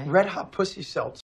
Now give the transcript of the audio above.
Okay. Red Hot Pussy Seltzer.